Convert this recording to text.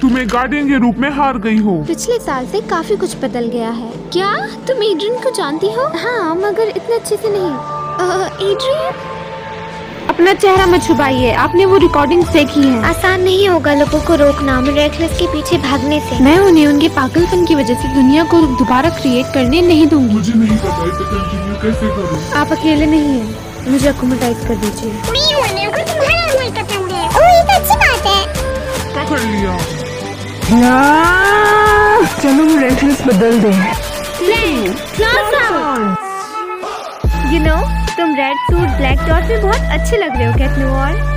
तुम एक गार्डियन के रूप में हार गई हो। पिछले साल से काफ़ी कुछ बदल गया है। क्या? तुम एड्रियन को जानती हो? हाँ मगर इतने अच्छे से नहीं। एड्रियन? अपना चेहरा मत छुपाइए। आपने वो रिकॉर्डिंग देखी है। आसान नहीं होगा लोगों को रोकना मिरेकलेस के पीछे भागने से। मैं उन्हें उनके पागलपन की वजह से दुनिया को दोबारा क्रिएट करने नहीं दूँगी। मुझे नहीं पता कैसे करूँ। आप अकेले नहीं हैं। मुझे अकोमोटाइज कर दीजिए। पकड़ लिया। चलो वो रेफरेंस बदल दे। यू नो तुम रेड सूट ब्लैक डॉट में बहुत अच्छे लग रहे हो कैट और